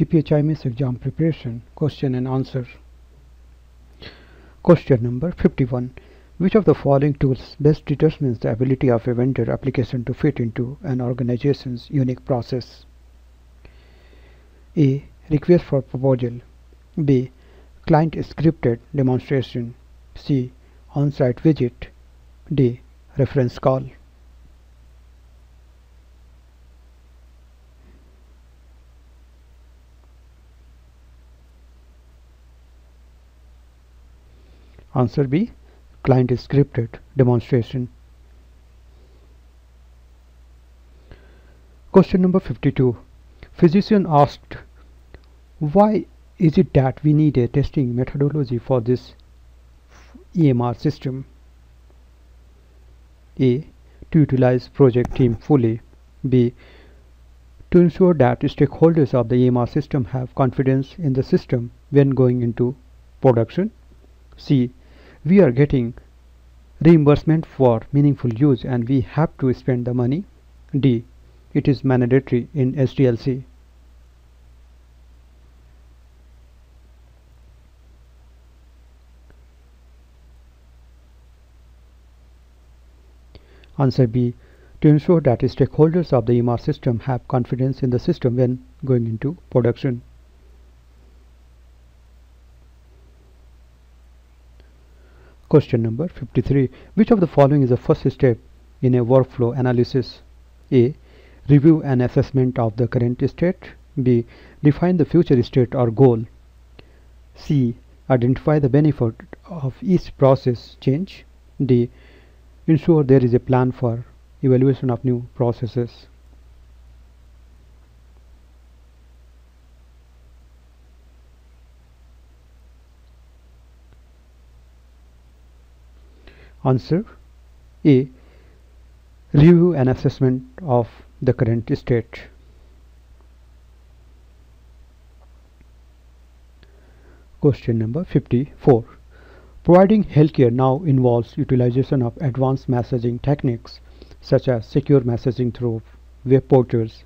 CPHIMS exam preparation question and answer. Question number 51. Which of the following tools best determines the ability of a vendor application to fit into an organization's unique process? A. Request for proposal. B. Client scripted demonstration. C. On-site visit. D. Reference call. Answer B. Client is scripted demonstration. Question number 52. Physician asked, why is it that we need a testing methodology for this EMR system? A. To utilize project team fully. B. To ensure that stakeholders of the EMR system have confidence in the system when going into production. C we are getting reimbursement for meaningful use and we have to spend the money. D. It is mandatory in SDLC. Answer B. To ensure that stakeholders of the EMR system have confidence in the system when going into production. Question number 53. Which of the following is the first step in a workflow analysis? A. Review and assessment of the current state. B. Define the future state or goal. C. Identify the benefit of each process change. D. Ensure there is a plan for evaluation of new processes. Answer A. Review and assessment of the current state. Question number 54. Providing healthcare now involves utilization of advanced messaging techniques such as secure messaging through web portals.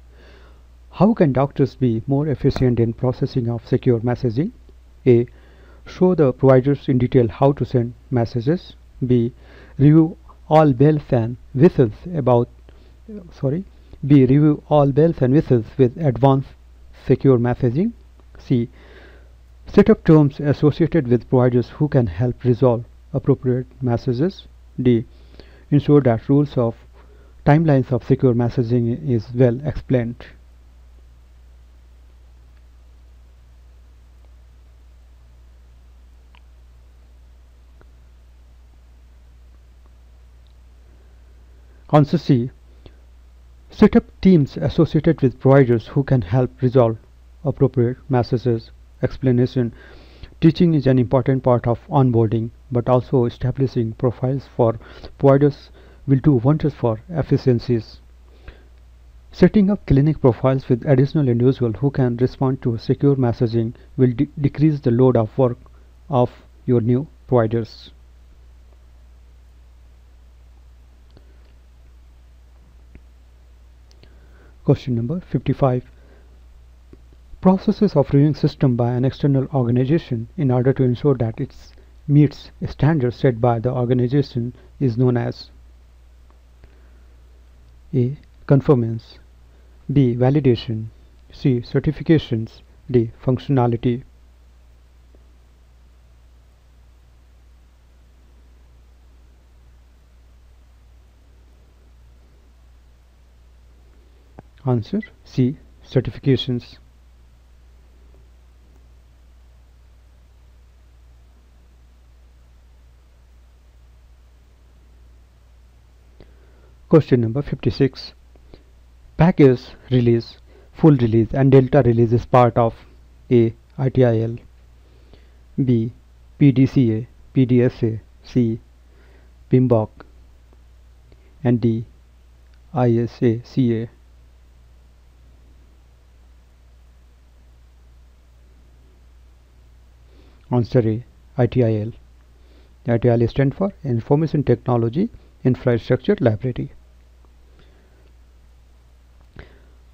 How can doctors be more efficient in processing of secure messaging? A. Show the providers in detail how to send messages. B. Review all bells and whistles about sorry B. Review all bells and whistles with advanced secure messaging. C. Set up terms associated with providers who can help resolve appropriate messages. D. Ensure that rules of timelines of secure messaging is well explained. Answer C. Set up teams associated with providers who can help resolve appropriate messages. Explanation. Teaching is an important part of onboarding, but also establishing profiles for providers will do wonders for efficiencies. Setting up clinic profiles with additional individuals who can respond to secure messaging will de decrease the load of work of your new providers. Question number 55. Processes of reviewing system by an external organization in order to ensure that it meets standards set by the organization is known as A. Conformance B. Validation C. Certifications D. Functionality Answer C. Certifications. Question number 56. Package release, full release and delta release is part of A. ITIL B. PDCA, PDSA, C. PMBOK and D. ISA, CA. ITIL. ITIL stands for Information Technology Infrastructure Library.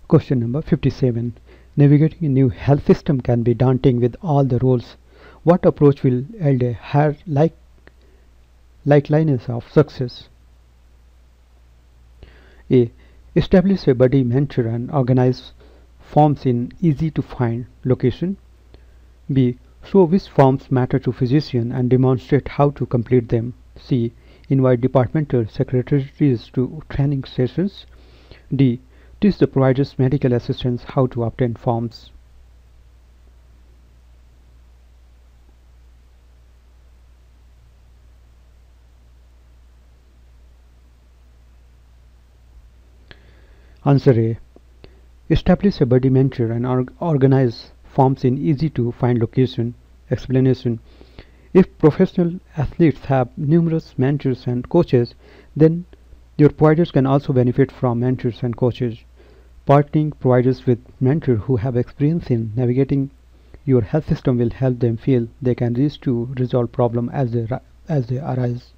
Question number 57. Navigating a new health system can be daunting with all the rules. What approach will yield a higher like likeliness of success? A. Establish a buddy mentor and organize forms in easy to find location. B. Show which forms matter to physician and demonstrate how to complete them. C. Invite departmental secretaries to training sessions. D. Teach the provider's medical assistants how to obtain forms. Answer A. Establish a body mentor and or organize forms in easy to find location. Explanation If professional athletes have numerous mentors and coaches, then your providers can also benefit from mentors and coaches. Partnering providers with mentors who have experience in navigating your health system will help them feel they can reach to resolve problems as they, as they arise.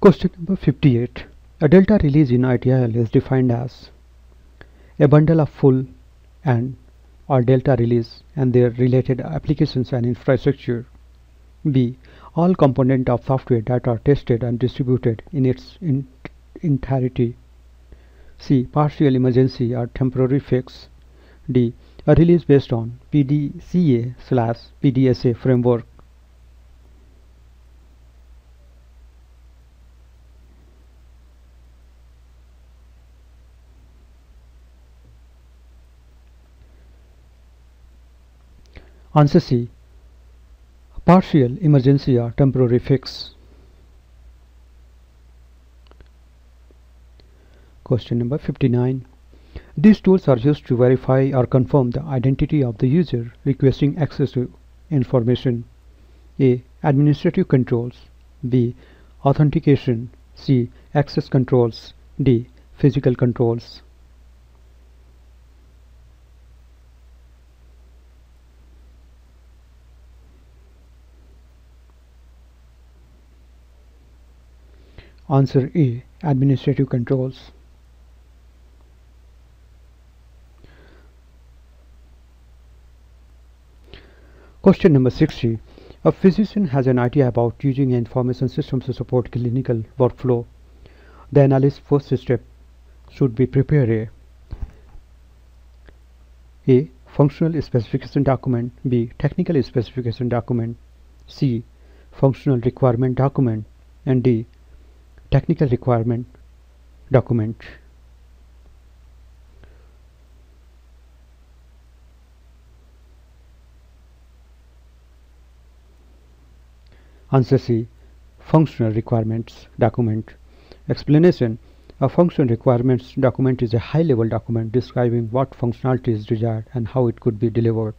Question number 58. A delta release in ITIL is defined as a bundle of full and or delta release and their related applications and infrastructure. B. All component of software that are tested and distributed in its in entirety. C. Partial emergency or temporary fix. D. A release based on PDCA slash PDSA framework. Answer C. Partial emergency or temporary fix. Question number 59. These tools are used to verify or confirm the identity of the user requesting access to information. A. Administrative controls. B. Authentication. C. Access controls. D. Physical controls. Answer A. Administrative controls. Question number 60. A physician has an idea about using information systems to support clinical workflow. The analyst first step should be prepare a A. Functional specification document B. Technical specification document C. Functional requirement document and D technical requirement document Answer C. Functional requirements document. Explanation. A function requirements document is a high-level document describing what functionality is desired and how it could be delivered.